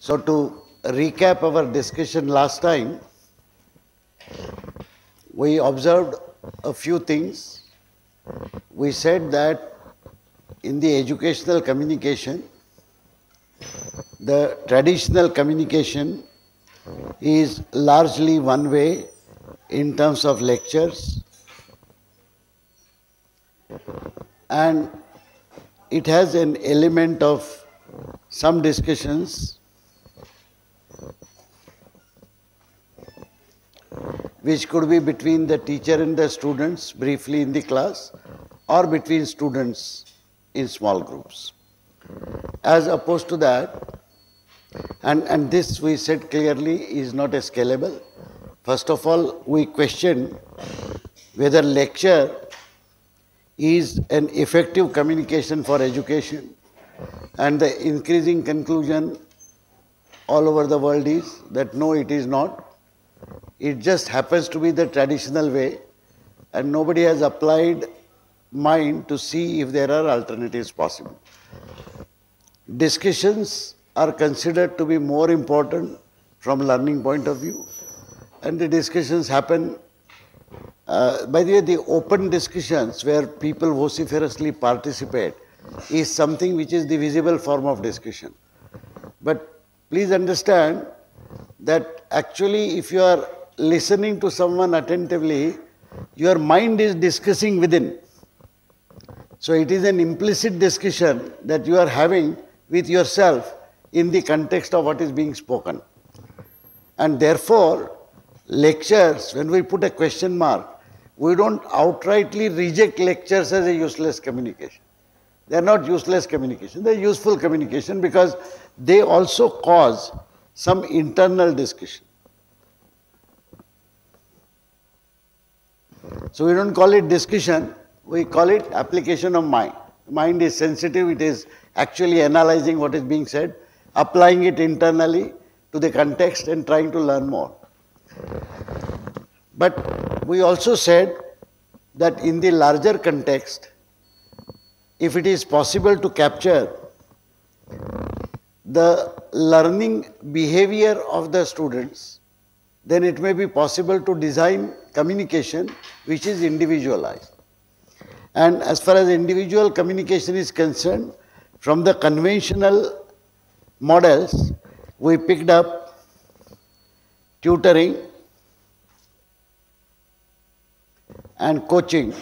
So to recap our discussion last time, we observed a few things. We said that in the educational communication, the traditional communication is largely one way in terms of lectures and it has an element of some discussions which could be between the teacher and the students briefly in the class or between students in small groups. As opposed to that, and, and this we said clearly is not scalable. First of all, we question whether lecture is an effective communication for education and the increasing conclusion all over the world is that no, it is not. It just happens to be the traditional way and nobody has applied mind to see if there are alternatives possible. Discussions are considered to be more important from learning point of view and the discussions happen uh, by the way, the open discussions where people vociferously participate is something which is the visible form of discussion. But please understand that actually if you are listening to someone attentively, your mind is discussing within. So it is an implicit discussion that you are having with yourself in the context of what is being spoken. And therefore, lectures, when we put a question mark, we don't outrightly reject lectures as a useless communication. They are not useless communication, they are useful communication because they also cause some internal discussion. So we don't call it discussion, we call it application of mind. Mind is sensitive, it is actually analyzing what is being said, applying it internally to the context and trying to learn more. But we also said that in the larger context, if it is possible to capture the learning behavior of the students, then it may be possible to design communication which is individualized. And as far as individual communication is concerned, from the conventional models, we picked up tutoring and coaching.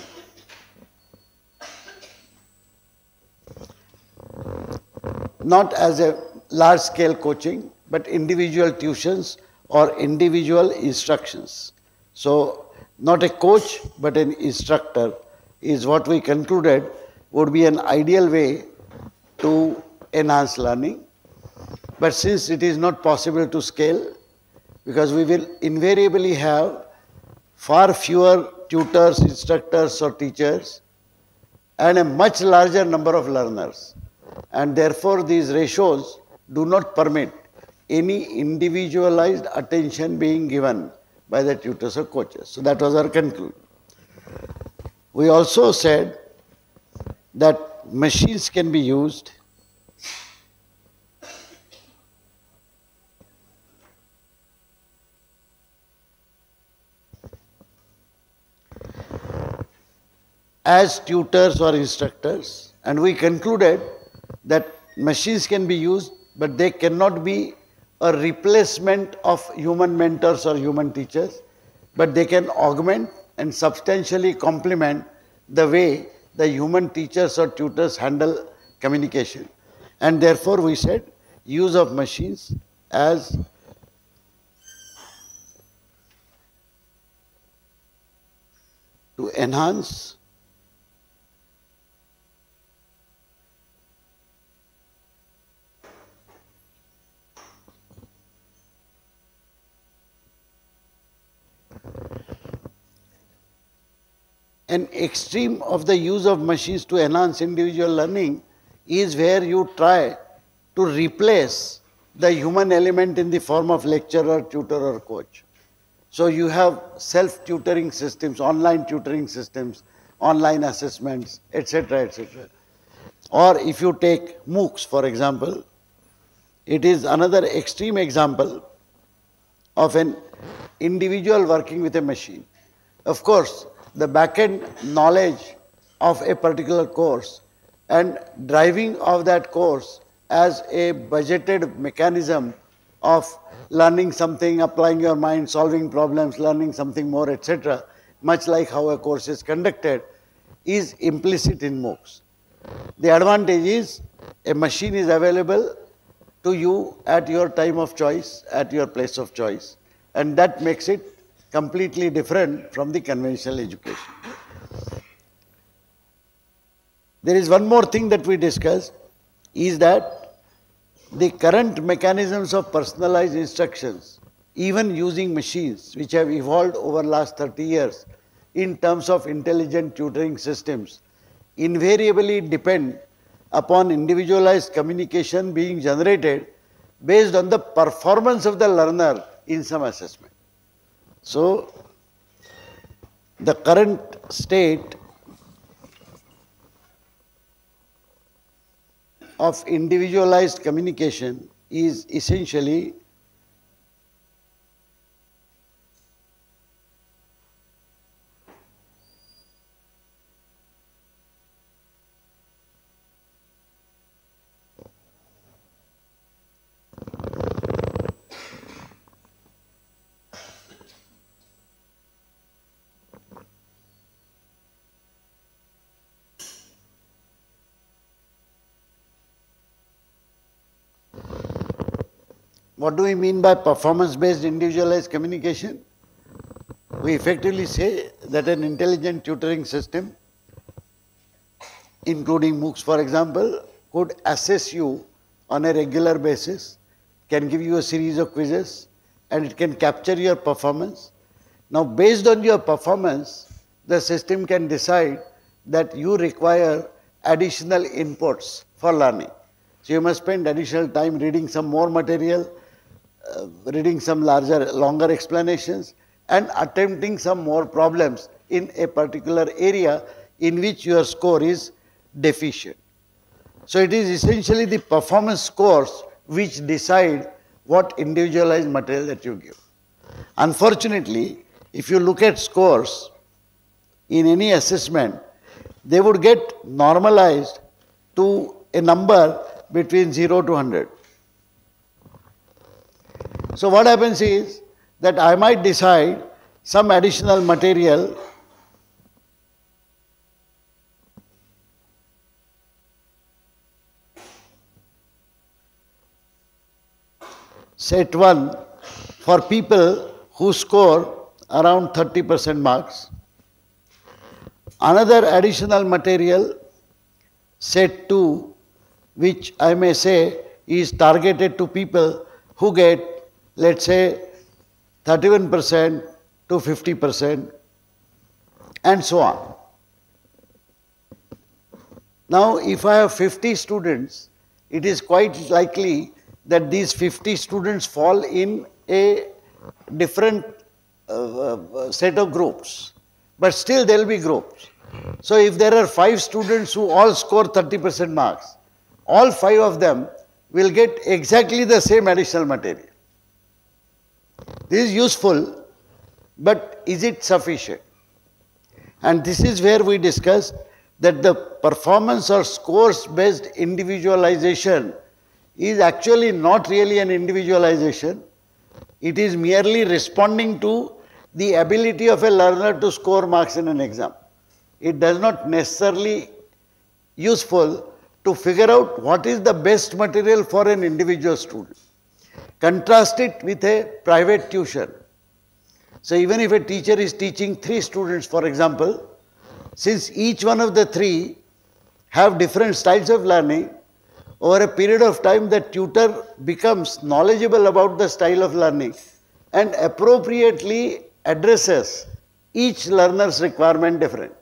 Not as a large scale coaching, but individual tuitions or individual instructions. So, not a coach, but an instructor is what we concluded would be an ideal way to enhance learning. But since it is not possible to scale, because we will invariably have far fewer tutors, instructors or teachers and a much larger number of learners. And therefore, these ratios do not permit any individualized attention being given by the tutors or coaches. So that was our conclusion. We also said that machines can be used as tutors or instructors and we concluded that machines can be used but they cannot be a replacement of human mentors or human teachers, but they can augment and substantially complement the way the human teachers or tutors handle communication. And therefore, we said use of machines as to enhance an extreme of the use of machines to enhance individual learning is where you try to replace the human element in the form of lecturer, tutor or coach. So you have self-tutoring systems, online tutoring systems, online assessments, etc., etc. Or if you take MOOCs, for example, It is another extreme example of an individual working with a machine. Of course, the back-end knowledge of a particular course and driving of that course as a budgeted mechanism of learning something, applying your mind, solving problems, learning something more, etc., much like how a course is conducted, is implicit in MOOCs. The advantage is a machine is available to you at your time of choice, at your place of choice, and that makes it completely different from the conventional education. There is one more thing that we discussed, is that the current mechanisms of personalized instructions, even using machines which have evolved over last 30 years in terms of intelligent tutoring systems, invariably depend upon individualized communication being generated based on the performance of the learner in some assessment. So, the current state of individualized communication is essentially What do we mean by performance-based individualized communication? We effectively say that an intelligent tutoring system, including MOOCs for example, could assess you on a regular basis, can give you a series of quizzes, and it can capture your performance. Now based on your performance, the system can decide that you require additional inputs for learning. So you must spend additional time reading some more material, uh, reading some larger, longer explanations and attempting some more problems in a particular area in which your score is deficient. So it is essentially the performance scores which decide what individualized material that you give. Unfortunately, if you look at scores in any assessment, they would get normalized to a number between 0 to 100. So what happens is that I might decide some additional material set 1 for people who score around 30% marks. Another additional material set 2 which I may say is targeted to people who get let's say 31% to 50% and so on. Now, if I have 50 students, it is quite likely that these 50 students fall in a different uh, uh, set of groups, but still there will be groups. So, if there are 5 students who all score 30% marks, all 5 of them will get exactly the same additional material. This is useful, but is it sufficient? And this is where we discuss that the performance or scores based individualization is actually not really an individualization. It is merely responding to the ability of a learner to score marks in an exam. It does not necessarily useful to figure out what is the best material for an individual student. Contrast it with a private tuition. So even if a teacher is teaching three students, for example, since each one of the three have different styles of learning, over a period of time the tutor becomes knowledgeable about the style of learning and appropriately addresses each learner's requirement different.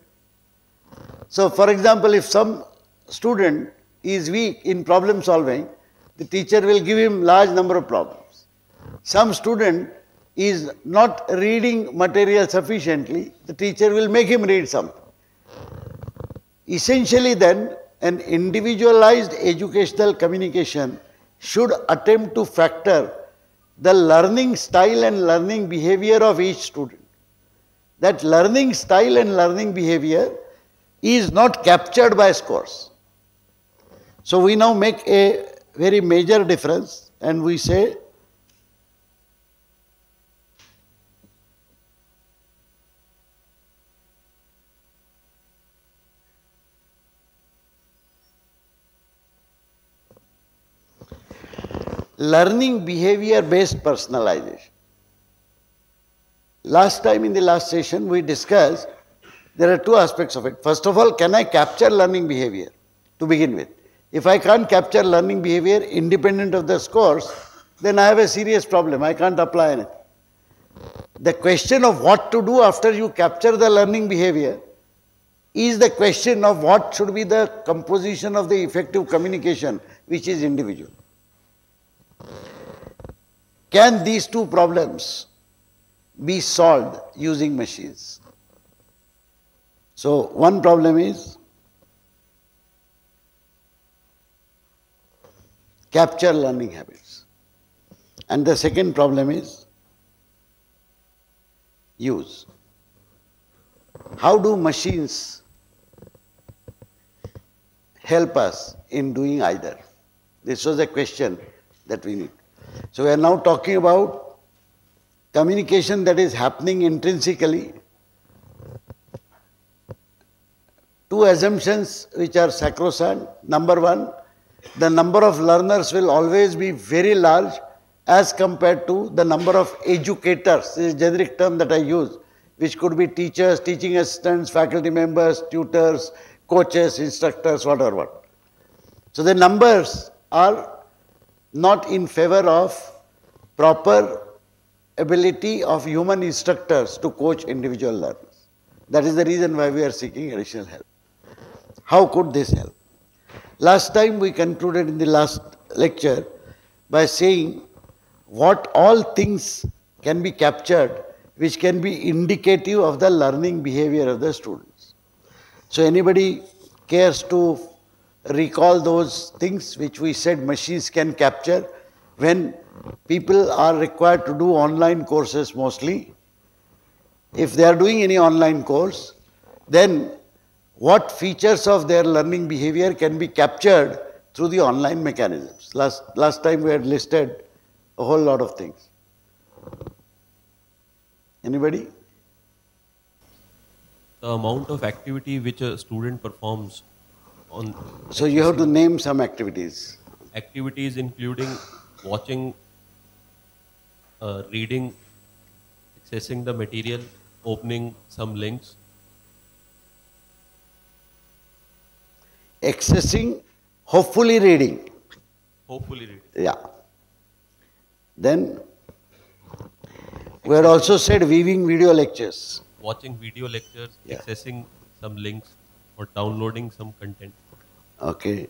So for example, if some student is weak in problem solving, the teacher will give him large number of problems. Some student is not reading material sufficiently, the teacher will make him read something. Essentially then, an individualized educational communication should attempt to factor the learning style and learning behavior of each student. That learning style and learning behavior is not captured by scores. So we now make a very major difference and we say learning behavior based personalization. Last time in the last session we discussed there are two aspects of it. First of all, can I capture learning behavior to begin with? If I can't capture learning behavior independent of the scores, then I have a serious problem. I can't apply anything. The question of what to do after you capture the learning behavior is the question of what should be the composition of the effective communication, which is individual. Can these two problems be solved using machines? So, one problem is capture learning habits. And the second problem is use. How do machines help us in doing either? This was a question that we need. So we are now talking about communication that is happening intrinsically. Two assumptions which are sacrosanct. Number one, the number of learners will always be very large as compared to the number of educators, this is a generic term that I use, which could be teachers, teaching assistants, faculty members, tutors, coaches, instructors, whatever. What. So the numbers are not in favor of proper ability of human instructors to coach individual learners. That is the reason why we are seeking additional help. How could this help? Last time we concluded in the last lecture by saying what all things can be captured which can be indicative of the learning behavior of the students. So anybody cares to recall those things which we said machines can capture when people are required to do online courses mostly. If they are doing any online course, then what features of their learning behavior can be captured through the online mechanisms. Last, last time we had listed a whole lot of things. Anybody? The amount of activity which a student performs on so you have to name some activities. Activities including watching, uh, reading, accessing the material, opening some links. Accessing, hopefully reading. Hopefully reading. Yeah. Then we had also said viewing video lectures. Watching video lectures, Yeah. accessing some links or downloading some content. Okay.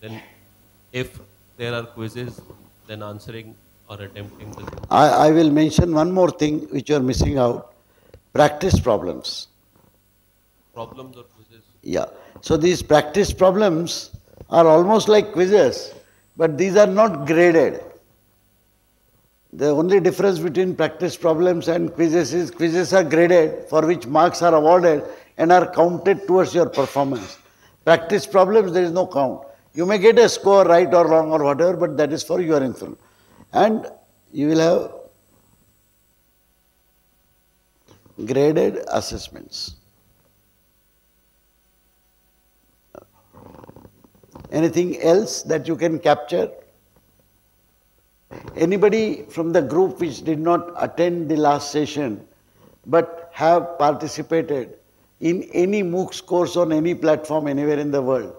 Then if there are quizzes, then answering or attempting the I, I will mention one more thing which you are missing out. Practice problems. problems or quizzes. Yeah. So these practice problems are almost like quizzes, but these are not graded. The only difference between practice problems and quizzes is quizzes are graded for which marks are awarded and are counted towards your performance. Practice problems, there is no count. You may get a score right or wrong or whatever, but that is for your influence. And you will have graded assessments. Anything else that you can capture? Anybody from the group which did not attend the last session but have participated in any MOOCs course on any platform anywhere in the world,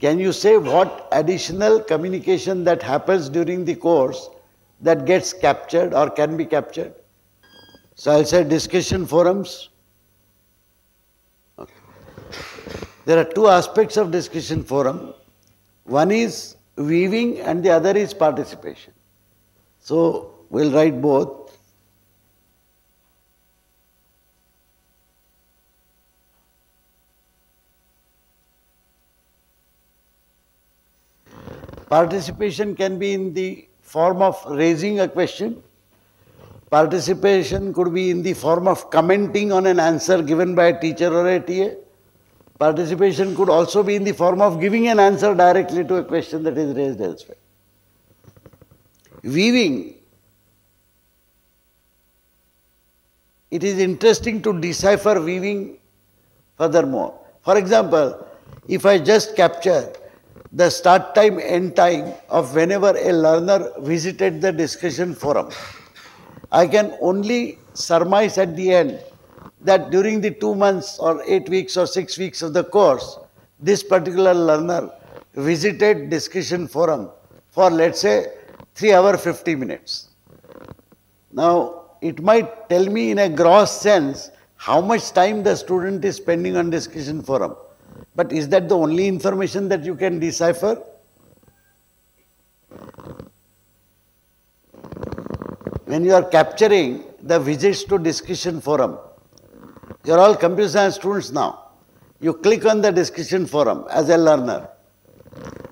can you say what additional communication that happens during the course that gets captured or can be captured? So I'll say discussion forums. Okay. There are two aspects of discussion forum. One is weaving and the other is participation. So we'll write both. Participation can be in the form of raising a question Participation could be in the form of commenting on an answer given by a teacher or a TA. Participation could also be in the form of giving an answer directly to a question that is raised elsewhere. Weaving. It is interesting to decipher weaving furthermore. For example, if I just capture the start time, end time of whenever a learner visited the discussion forum. I can only surmise at the end that during the two months or eight weeks or six weeks of the course, this particular learner visited discussion forum for let's say 3 hour 50 minutes. Now, it might tell me in a gross sense how much time the student is spending on discussion forum. But is that the only information that you can decipher? When you are capturing the visits to discussion forum, you are all computer science students now. You click on the discussion forum as a learner.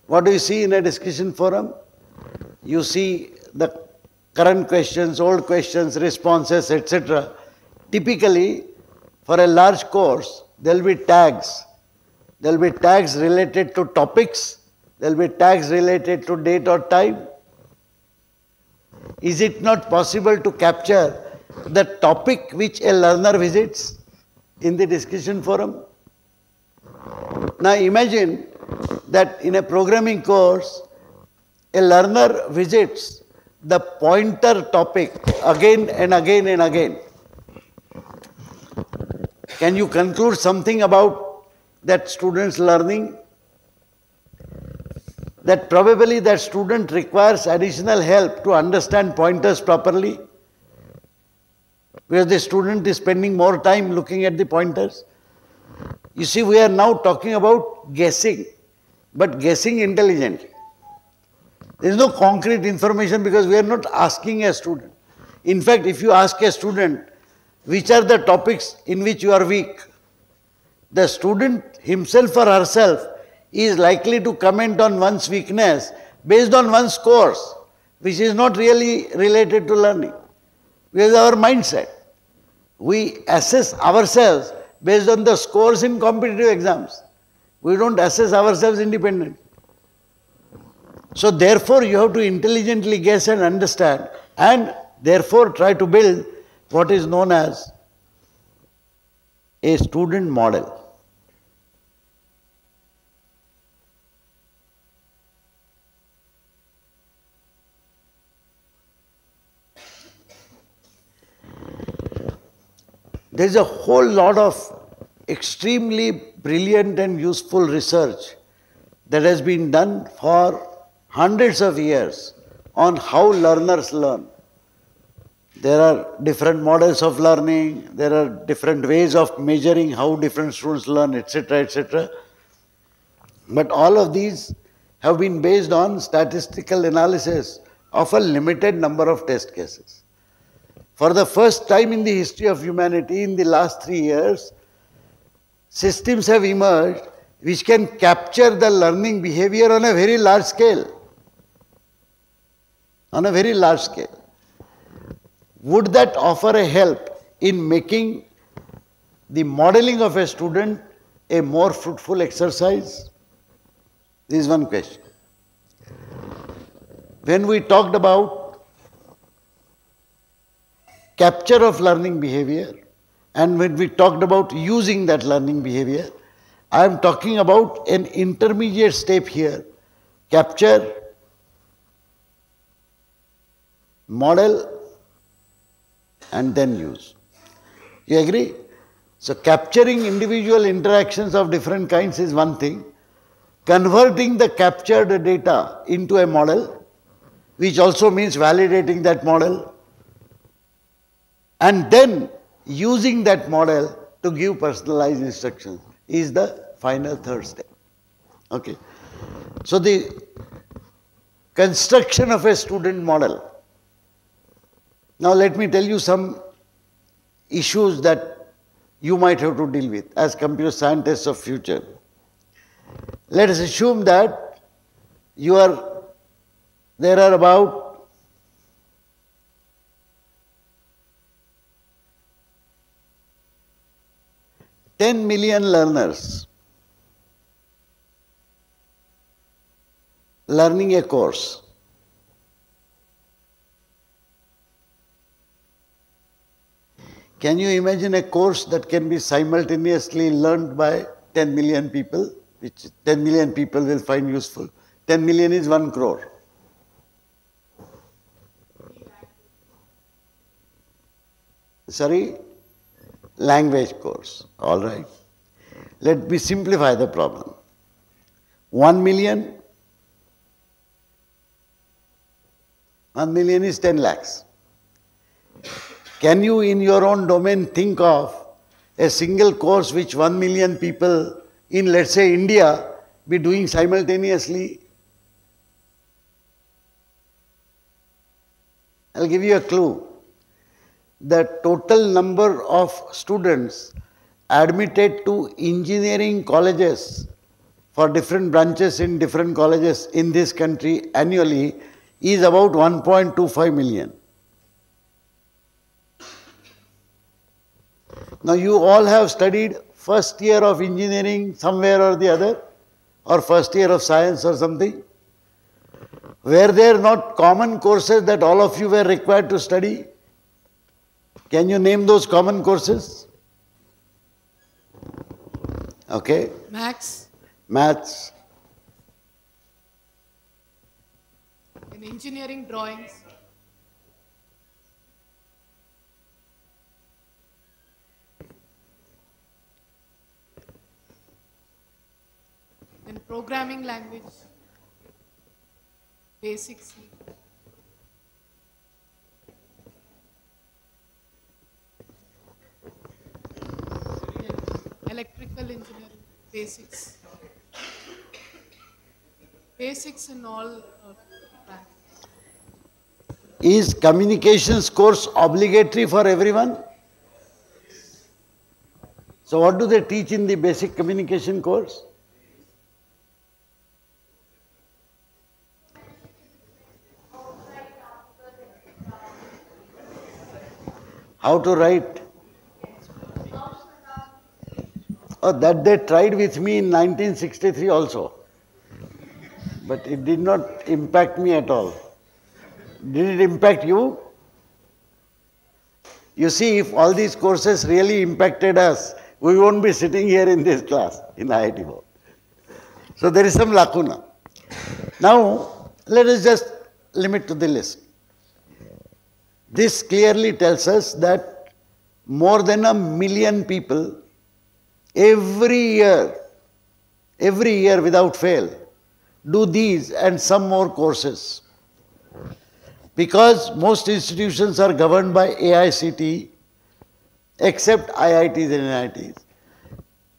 What do you see in a discussion forum? You see the current questions, old questions, responses, etc. Typically, for a large course, there will be tags there will be tags related to topics. There will be tags related to date or time. Is it not possible to capture the topic which a learner visits in the discussion forum? Now imagine that in a programming course, a learner visits the pointer topic again and again and again. Can you conclude something about that student's learning, that probably that student requires additional help to understand pointers properly, where the student is spending more time looking at the pointers. You see, we are now talking about guessing, but guessing intelligently. There is no concrete information because we are not asking a student. In fact, if you ask a student, which are the topics in which you are weak, the student himself or herself is likely to comment on one's weakness based on one's course, which is not really related to learning. Because our mindset. We assess ourselves based on the scores in competitive exams. We don't assess ourselves independently. So therefore you have to intelligently guess and understand and therefore try to build what is known as a student model. There is a whole lot of extremely brilliant and useful research that has been done for hundreds of years on how learners learn. There are different models of learning, there are different ways of measuring how different students learn, etc., etc. But all of these have been based on statistical analysis of a limited number of test cases. For the first time in the history of humanity, in the last three years, systems have emerged which can capture the learning behavior on a very large scale. On a very large scale. Would that offer a help in making the modeling of a student a more fruitful exercise? This is one question. When we talked about capture of learning behavior and when we talked about using that learning behavior, I am talking about an intermediate step here. Capture, model and then use. You agree? So capturing individual interactions of different kinds is one thing. Converting the captured data into a model, which also means validating that model, and then using that model to give personalized instructions is the final third step. Okay. So the construction of a student model. Now let me tell you some issues that you might have to deal with as computer scientists of future. Let us assume that you are there are about ten million learners learning a course. Can you imagine a course that can be simultaneously learned by 10 million people, which 10 million people will find useful? 10 million is 1 crore. Sorry? Language course. All right. Let me simplify the problem. 1 million 1 million is 10 lakhs. Can you, in your own domain, think of a single course which 1 million people in, let's say, India be doing simultaneously? I'll give you a clue. The total number of students admitted to engineering colleges for different branches in different colleges in this country annually is about 1.25 million. Now you all have studied first year of engineering somewhere or the other or first year of science or something. Were there not common courses that all of you were required to study? Can you name those common courses? Okay. Max, Maths, in engineering drawings, In programming language, basics, then electrical engineering, basics. Basics in all uh, is communications course obligatory for everyone? So what do they teach in the basic communication course? How to write? Oh, that they tried with me in 1963 also. But it did not impact me at all. Did it impact you? You see, if all these courses really impacted us, we won't be sitting here in this class in IIT Bombay. So there is some lacuna. Now, let us just limit to the list. This clearly tells us that more than a million people every year, every year without fail, do these and some more courses. Because most institutions are governed by AICT, except IITs and NITs.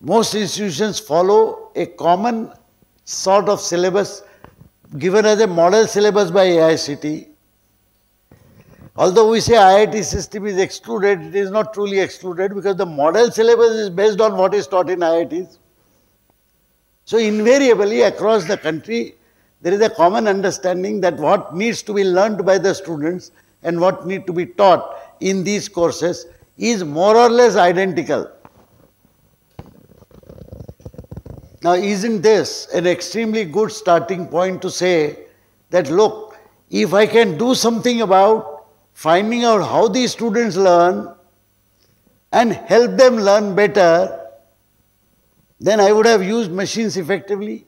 Most institutions follow a common sort of syllabus given as a model syllabus by AICT. Although we say IIT system is excluded, it is not truly excluded because the model syllabus is based on what is taught in IITs. So invariably across the country, there is a common understanding that what needs to be learned by the students and what need to be taught in these courses is more or less identical. Now, isn't this an extremely good starting point to say that look, if I can do something about finding out how these students learn and help them learn better, then I would have used machines effectively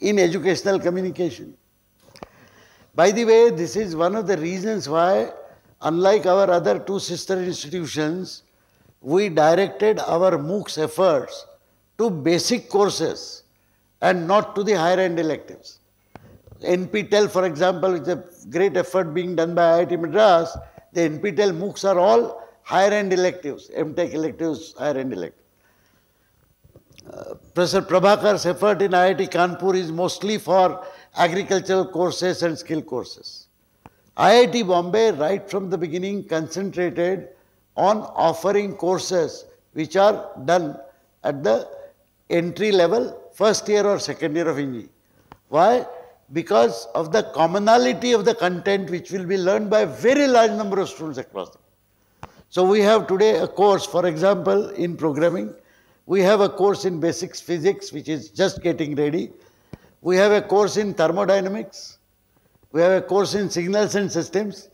in educational communication. By the way, this is one of the reasons why, unlike our other two sister institutions, we directed our MOOCs efforts to basic courses and not to the higher end electives. NPTEL, for example, is a great effort being done by IIT Madras. The NPTEL MOOCs are all higher end electives, MTech electives, higher end electives. Uh, Professor Prabhakar's effort in IIT Kanpur is mostly for agricultural courses and skill courses. IIT Bombay, right from the beginning, concentrated on offering courses which are done at the entry level, first year or second year of engineering. Why? Because of the commonality of the content which will be learned by a very large number of students across the so we have today a course, for example, in programming. We have a course in basics physics, which is just getting ready. We have a course in thermodynamics. We have a course in signals and systems.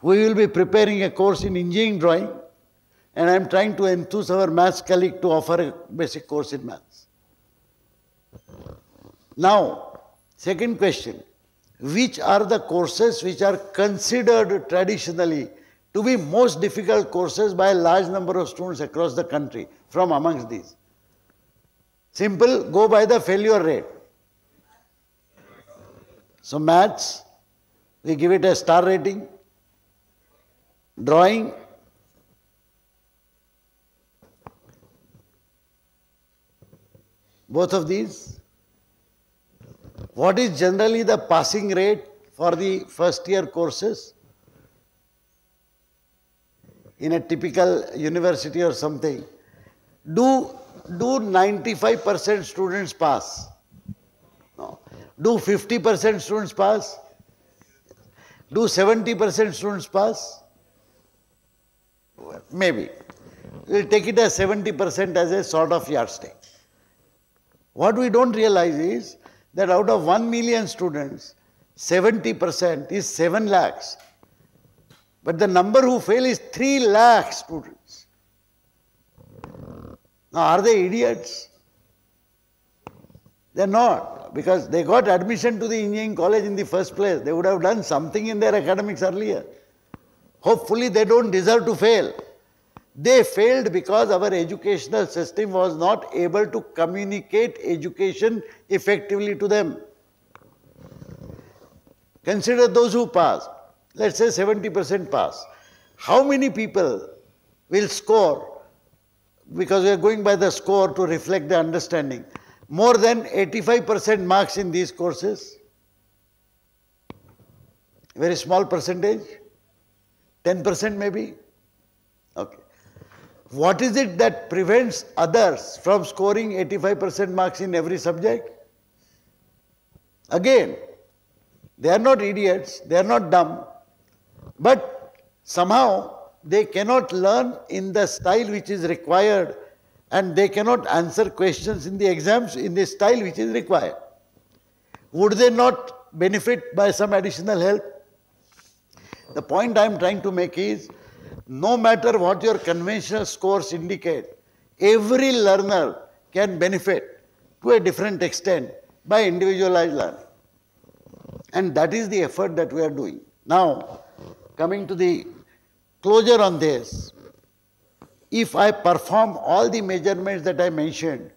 We will be preparing a course in engineering drawing. And I am trying to enthuse our maths colleague to offer a basic course in maths. Now, second question. Which are the courses which are considered traditionally to be most difficult courses by a large number of students across the country from amongst these. Simple, go by the failure rate. So maths, we give it a star rating. Drawing, both of these. What is generally the passing rate for the first year courses? in a typical university or something, do, do 95% students pass? No. Do 50% students pass? Do 70% students pass? Maybe. We'll take it as 70% as a sort of yardstick. What we don't realize is that out of 1 million students, 70% is 7 lakhs. But the number who fail is 3 lakh students. Now, are they idiots? They're not, because they got admission to the engineering college in the first place. They would have done something in their academics earlier. Hopefully, they don't deserve to fail. They failed because our educational system was not able to communicate education effectively to them. Consider those who pass. let's say 70% pass. How many people will score, because we are going by the score to reflect the understanding, more than 85% marks in these courses? Very small percentage? 10% maybe? Okay. What is it that prevents others from scoring 85% marks in every subject? Again, they are not idiots, they are not dumb, but somehow they cannot learn in the style which is required and they cannot answer questions in the exams in the style which is required. Would they not benefit by some additional help? The point I am trying to make is no matter what your conventional scores indicate, every learner can benefit to a different extent by individualized learning. And that is the effort that we are doing. Now, coming to the closure on this, if I perform all the measurements that I mentioned,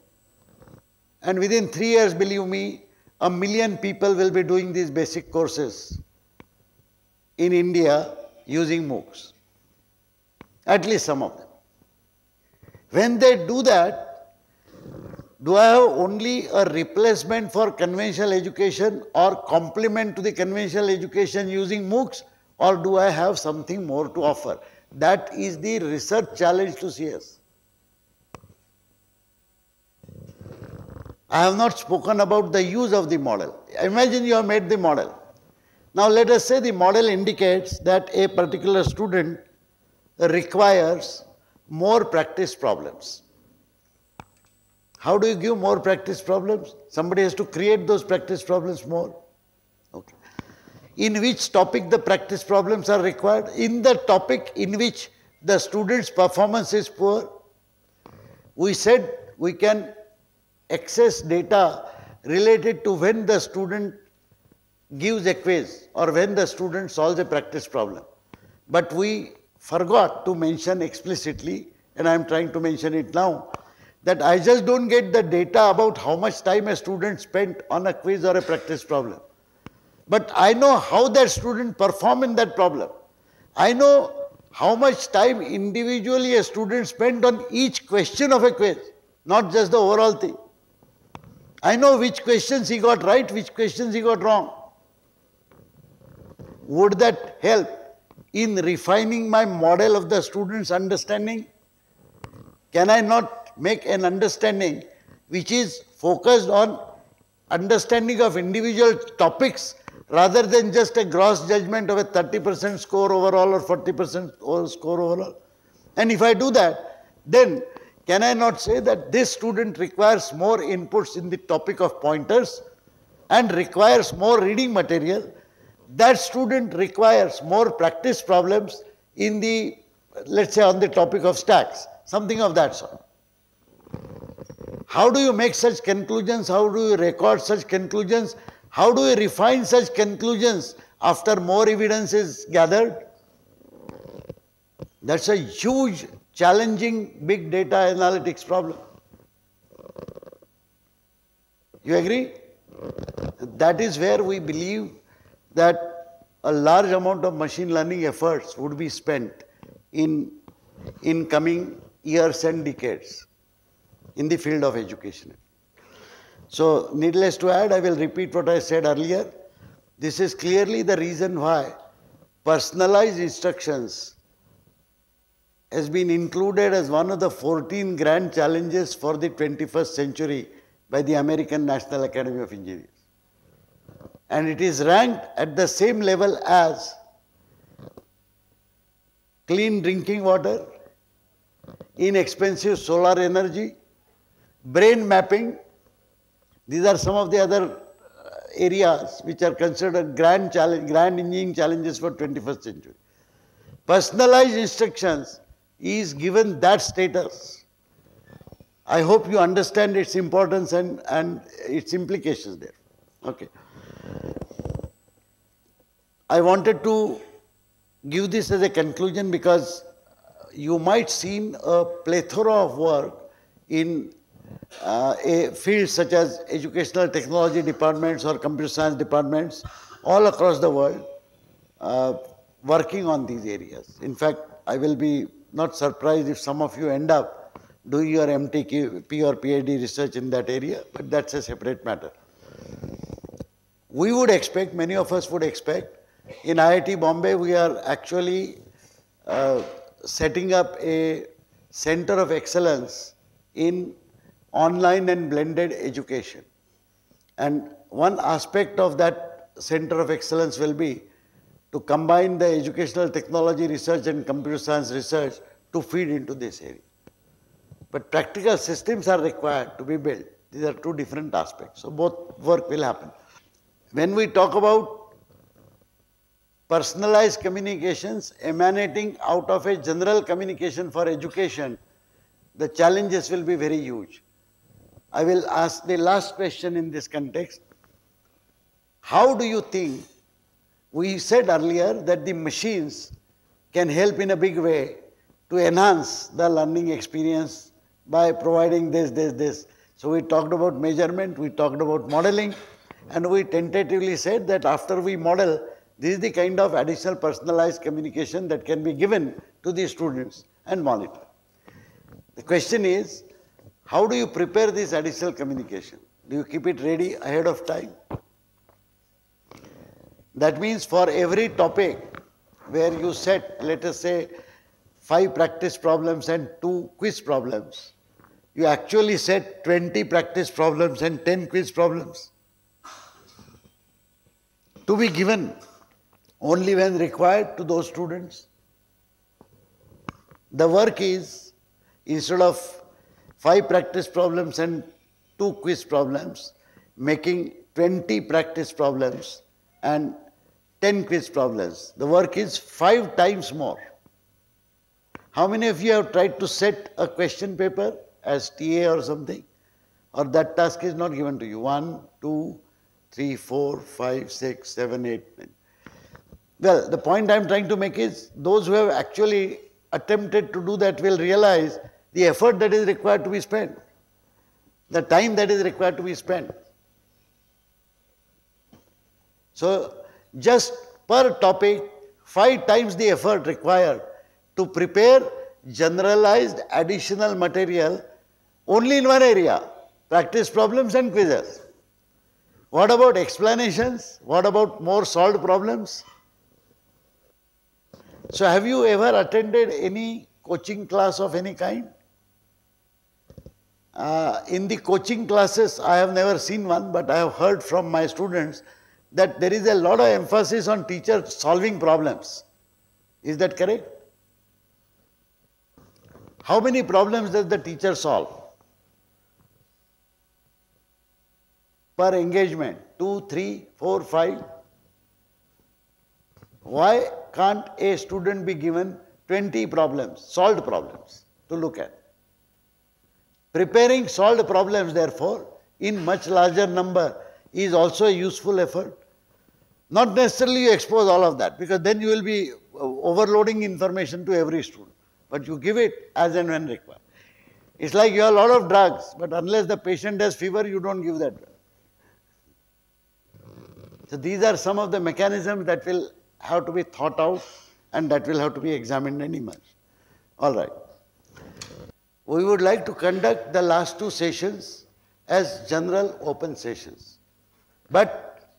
and within three years, believe me, a million people will be doing these basic courses in India using MOOCs. At least some of them. When they do that, do I have only a replacement for conventional education or complement to the conventional education using MOOCs or do I have something more to offer? That is the research challenge to CS. I have not spoken about the use of the model. Imagine you have made the model. Now let us say the model indicates that a particular student requires more practice problems. How do you give more practice problems? Somebody has to create those practice problems more Okay. in which topic the practice problems are required, in the topic in which the student's performance is poor. We said we can access data related to when the student gives a quiz or when the student solves a practice problem. But we forgot to mention explicitly, and I am trying to mention it now, that I just don't get the data about how much time a student spent on a quiz or a practice problem. But I know how that student performed in that problem. I know how much time individually a student spent on each question of a quiz, not just the overall thing. I know which questions he got right, which questions he got wrong. Would that help in refining my model of the student's understanding? Can I not make an understanding which is focused on understanding of individual topics rather than just a gross judgment of a 30% score overall or 40% score overall. And if I do that, then can I not say that this student requires more inputs in the topic of pointers and requires more reading material? That student requires more practice problems in the, let's say, on the topic of stacks, something of that sort. How do you make such conclusions? How do you record such conclusions? How do you refine such conclusions after more evidence is gathered? That's a huge, challenging big data analytics problem. You agree? That is where we believe that a large amount of machine learning efforts would be spent in, in coming years and decades in the field of education. So, needless to add, I will repeat what I said earlier. This is clearly the reason why personalized instructions has been included as one of the 14 grand challenges for the 21st century by the American National Academy of Engineers. And it is ranked at the same level as clean drinking water, inexpensive solar energy, brain mapping. These are some of the other uh, areas which are considered grand challenge, grand engineering challenges for 21st century. Personalized instructions is given that status. I hope you understand its importance and, and its implications there. Okay. I wanted to give this as a conclusion because you might see a plethora of work in uh, a field such as educational technology departments or computer science departments all across the world uh, working on these areas. In fact, I will be not surprised if some of you end up doing your MTech or PhD research in that area, but that's a separate matter. We would expect, many of us would expect, in IIT Bombay we are actually uh, setting up a center of excellence in online and blended education. And one aspect of that center of excellence will be to combine the educational technology research and computer science research to feed into this area. But practical systems are required to be built. These are two different aspects. So both work will happen. When we talk about personalized communications emanating out of a general communication for education, the challenges will be very huge. I will ask the last question in this context. How do you think, we said earlier that the machines can help in a big way to enhance the learning experience by providing this, this, this. So we talked about measurement, we talked about modeling, and we tentatively said that after we model, this is the kind of additional personalized communication that can be given to the students and monitor. The question is, how do you prepare this additional communication? Do you keep it ready ahead of time? That means for every topic where you set, let us say, five practice problems and two quiz problems, you actually set 20 practice problems and 10 quiz problems to be given only when required to those students. The work is, instead of five practice problems and two quiz problems, making 20 practice problems and 10 quiz problems. The work is five times more. How many of you have tried to set a question paper as TA or something? Or that task is not given to you? One, two, three, four, five, six, seven, eight, nine. Well, the point I'm trying to make is those who have actually attempted to do that will realize the effort that is required to be spent, the time that is required to be spent. So, just per topic, five times the effort required to prepare generalized additional material only in one area, practice problems and quizzes. What about explanations? What about more solved problems? So have you ever attended any coaching class of any kind? Uh, in the coaching classes, I have never seen one, but I have heard from my students that there is a lot of emphasis on teachers solving problems. Is that correct? How many problems does the teacher solve? Per engagement, two, three, four, five. Why can't a student be given 20 problems, solved problems to look at? Preparing solved problems, therefore, in much larger number is also a useful effort. Not necessarily you expose all of that because then you will be uh, overloading information to every student. But you give it as and when required. It's like you have a lot of drugs, but unless the patient has fever, you don't give that drug. So these are some of the mechanisms that will have to be thought out and that will have to be examined and emerge. All right. We would like to conduct the last two sessions as general open sessions. But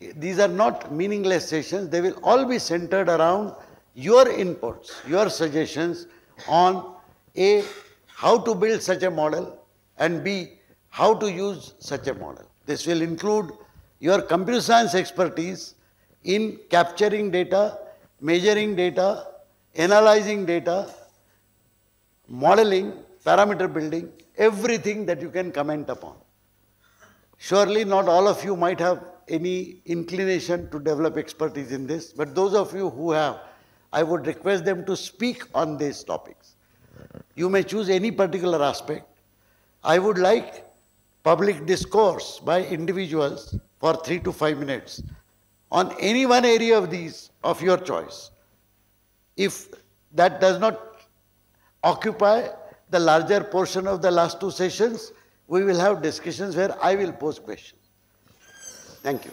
these are not meaningless sessions, they will all be centered around your inputs, your suggestions on A, how to build such a model, and B, how to use such a model. This will include your computer science expertise in capturing data, measuring data, analyzing data, modeling, parameter building, everything that you can comment upon. Surely not all of you might have any inclination to develop expertise in this, but those of you who have, I would request them to speak on these topics. You may choose any particular aspect. I would like public discourse by individuals for three to five minutes on any one area of these of your choice. If that does not occupy the larger portion of the last two sessions, we will have discussions where I will pose questions. Thank you.